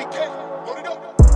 Hold load it up.